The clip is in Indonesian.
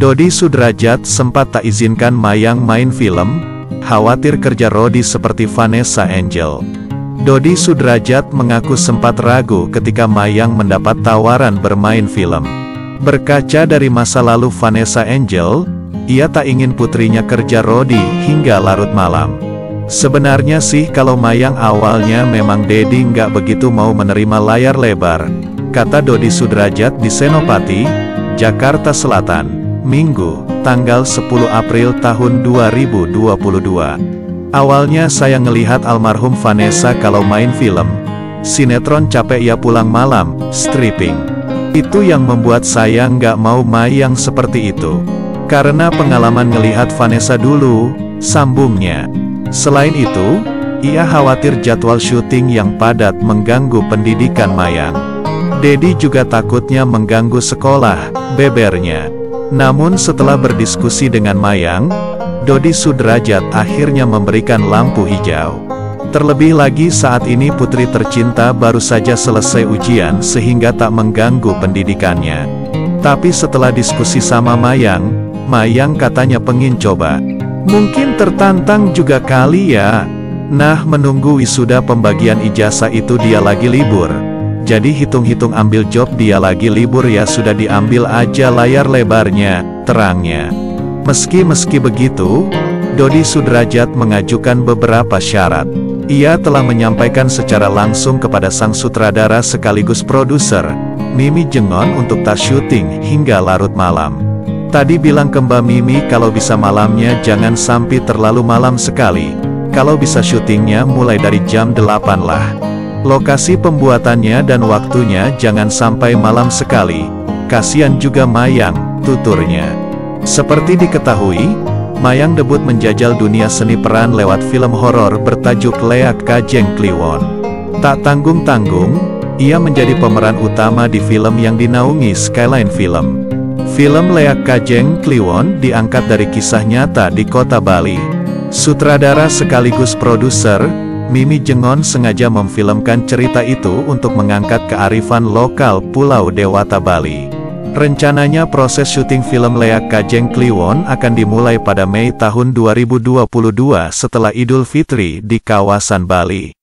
Dodi Sudrajat sempat tak izinkan Mayang main film, khawatir kerja Rodi seperti Vanessa Angel. Dodi Sudrajat mengaku sempat ragu ketika Mayang mendapat tawaran bermain film. Berkaca dari masa lalu Vanessa Angel, ia tak ingin putrinya kerja Rodi hingga larut malam. Sebenarnya sih kalau Mayang awalnya memang Dedi nggak begitu mau menerima layar lebar, kata Dodi Sudrajat di Senopati, Jakarta Selatan. Minggu, tanggal 10 April tahun 2022. Awalnya saya ngelihat almarhum Vanessa kalau main film. Sinetron capek ya pulang malam, stripping. Itu yang membuat saya nggak mau mayang seperti itu. Karena pengalaman ngelihat Vanessa dulu, sambungnya. Selain itu, ia khawatir jadwal syuting yang padat mengganggu pendidikan Mayang. Dedi juga takutnya mengganggu sekolah, bebernya. Namun setelah berdiskusi dengan Mayang, Dodi Sudrajat akhirnya memberikan lampu hijau. Terlebih lagi saat ini putri tercinta baru saja selesai ujian sehingga tak mengganggu pendidikannya. Tapi setelah diskusi sama Mayang, Mayang katanya pengin coba. Mungkin tertantang juga kali ya. Nah menunggu wisuda pembagian ijazah itu dia lagi libur. Jadi hitung-hitung ambil job dia lagi libur ya sudah diambil aja layar lebarnya, terangnya. Meski-meski begitu, Dodi Sudrajat mengajukan beberapa syarat. Ia telah menyampaikan secara langsung kepada sang sutradara sekaligus produser, Mimi Jengon untuk tas syuting hingga larut malam. Tadi bilang ke Mbak Mimi kalau bisa malamnya jangan sampai terlalu malam sekali. Kalau bisa syutingnya mulai dari jam 8 lah. Lokasi pembuatannya dan waktunya jangan sampai malam sekali. Kasian juga Mayang, tuturnya. Seperti diketahui, Mayang debut menjajal dunia seni peran lewat film horor bertajuk Leak Kajeng Kliwon. Tak tanggung-tanggung, ia menjadi pemeran utama di film yang dinaungi Skyline Film. Film Leak Kajeng Kliwon diangkat dari kisah nyata di kota Bali. Sutradara sekaligus produser, Mimi Jengon sengaja memfilmkan cerita itu untuk mengangkat kearifan lokal Pulau Dewata Bali. Rencananya proses syuting film Leak Kajeng Kliwon akan dimulai pada Mei tahun 2022 setelah Idul Fitri di kawasan Bali.